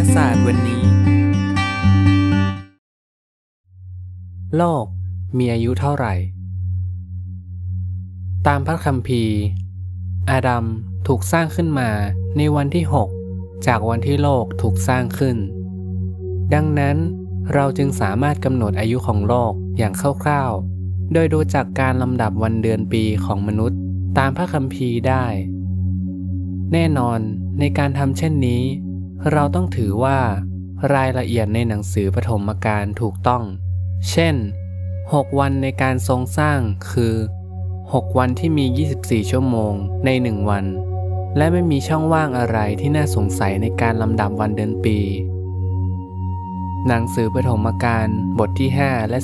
าศาสตร์วันนี้ โลกมีอายุเท่าไหร่ ตามพระคัมภีร์ อาดัมถูกสร้างขึ้นมาในวันที่ 6 จากวันที่โลกถูกสร้างขึ้น ดังนั้นเราจึงสามารถกำหนดอายุของโลกอย่างคร่าวๆ โดยดูจากการลำดับวันเดือนปีของมนุษย์ตามพระคัมภีร์ได้ แน่นอนในการทำเช่นนี้ เราต้องถือว่ารายละเอียดในหนังสือปฐมกาลถูกต้อง เช่น 6 วันในการทรงสร้างคือ 6 วันที่มี 24 ชั่วโมงใน 1 วัน และไม่มีช่องว่างอะไรที่น่าสงสัยในการลำดับวันเดือนปี หนังสือปฐมกาลบทที่ 5 และ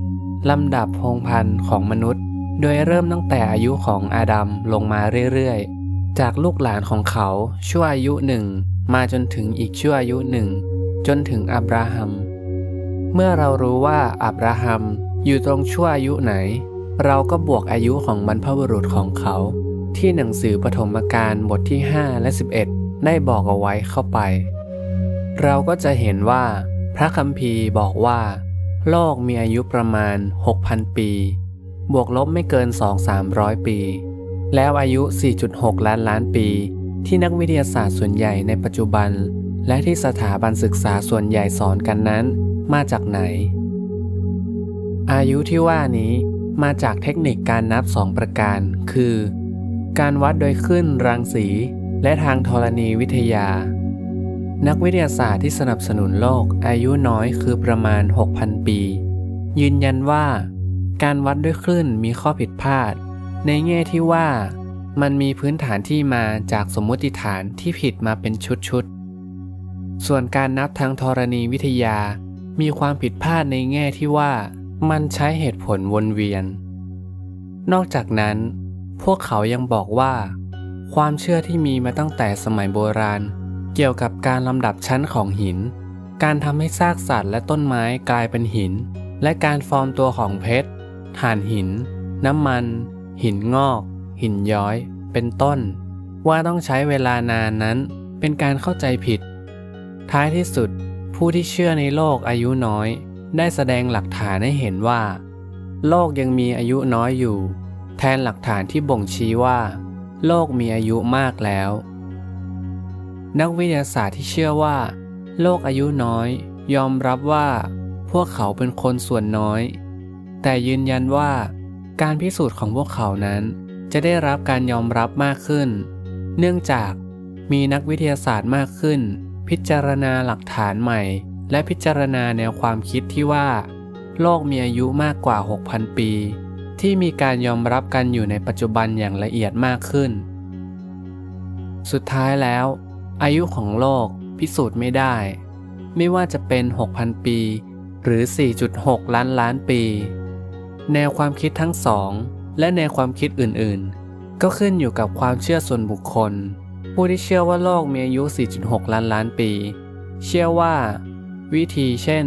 11 ลำดับพงพันธ์ของมนุษย์ โดยเริ่มตั้งแต่อายุของอาดัมลงมาเรื่อยๆ จากลูกหลานของเขาชั่วอายุหนึ่ง มาจนถึงอีกชั่วอายุหนึ่ง จนถึงอับราฮัม เมื่อเรารู้ว่าอับราฮัมอยู่ตรงชั่วอายุไหน เราก็บวกอายุของบรรพบุรุษของเขา ที่หนังสือปฐมกาลบทที่ 5 และ 11 ได้บอกเอาไว้เข้าไป เราก็จะเห็นว่า พระคัมภีร์บอกว่า โลกมีอายุประมาณ 6,000 ปี บวกลบไม่เกิน 2-300 ปี แล้วอายุ 4.6 ล้านล้านปี ที่นักวิทยาศาสตร์ส่วนใหญ่ในปัจจุบัน และที่สถาบันศึกษาส่วนใหญ่สอนกันนั้น มาจากไหน อายุที่ว่านี้มาจากเทคนิคการนับสองประการ คือ การวัดโดยขึ้นรังสี และทางธรณีวิทยา นักวิทยาศาสตร์ที่สนับสนุนโลกอายุน้อยคือประมาณ 6,000 ปี ยืนยันว่า การวัดด้วยคลื่นมีข้อผิดพลาด ในแง่ที่ว่า มันมีพื้นฐานที่มาจากสมมติฐานที่ผิดมาเป็นชุดๆ ส่วนการนับทางธรณีวิทยา มีความผิดพลาดในแง่ที่ว่า มันใช้เหตุผลวนเวียน นอกจากนั้น พวกเขายังบอกว่า ความเชื่อที่มีมาตั้งแต่สมัยโบราณ เกี่ยวกับการลำดับชั้นของหิน การทำให้ซากสัตว์และต้นไม้กลายเป็นหิน และการฟอร์มตัวของเพชรถ่านหิน น้ำมัน หินงอก หินย้อย เป็นต้น ว่าต้องใช้เวลานานนั้น เป็นการเข้าใจผิด ท้ายที่สุด ผู้ที่เชื่อในโลกอายุน้อย ได้แสดงหลักฐานให้เห็นว่า โลกยังมีอายุน้อยอยู่ แทนหลักฐานที่บ่งชี้ว่า โลกมีอายุมากแล้ว นักวิทยาศาสตร์ที่เชื่อว่า โลกอายุน้อย ยอมรับว่า พวกเขาเป็นคนส่วนน้อย แต่ยืนยันว่าการพิสูจน์ของพวกเขานั้น จะได้รับการยอมรับมากขึ้น เนื่องจากมีนักวิทยาศาสตร์มากขึ้น พิจารณาหลักฐานใหม่ และพิจารณาแนวความคิดที่ว่า โลกมีอายุมากกว่า 6,000 ปี ที่มีการยอมรับกันอยู่ในปัจจุบันอย่างละเอียดมากขึ้น สุดท้ายแล้ว อายุของโลกพิสูจน์ไม่ได้ ไม่ว่าจะเป็น 6,000 ปี หรือ 4.6 ล้านล้านปี แนวความคิดทั้งสอง และแนวความคิดอื่นๆ ก็ขึ้นอยู่กับความเชื่อส่วนบุคคล ผู้ที่เชื่อว่าโลกมีอายุ 4.6 ล้านล้านปี เชื่อว่า วิธีเช่น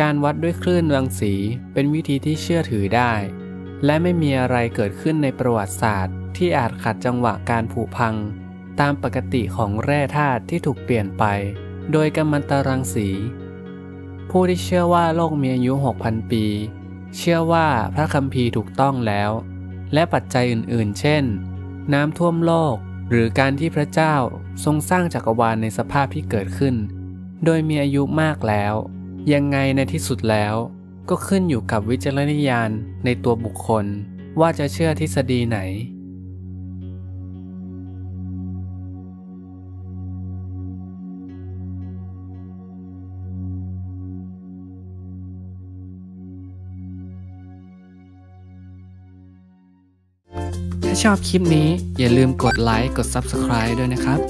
การวัดด้วยคลื่นรังสีเป็นวิธีที่เชื่อถือได้ และไม่มีอะไรเกิดขึ้นในประวัติศาสตร์ ที่อาจขัดจังหวะการผุพัง ตามปกติของแร่ธาตุที่ถูกเปลี่ยนไป โดยกัมมันตรังสี ผู้ที่เชื่อว่าโลกมีอายุ 6,000 ปี เชื่อว่าพระคัมภีร์ถูกต้องแล้ว และปัจจัยอื่นๆ เช่น น้ำท่วมโลก หรือการที่พระเจ้าทรงสร้างจักรวาลในสภาพที่เกิดขึ้น โดยมีอายุมากแล้ว ยังไงในที่สุดแล้ว ก็ขึ้นอยู่กับวิจารณญาณในตัวบุคคล ว่าจะเชื่อทฤษฎีไหน ชอบคลิปนี้อย่าลืมกดไลค์กด Subscribe ด้วยนะครับ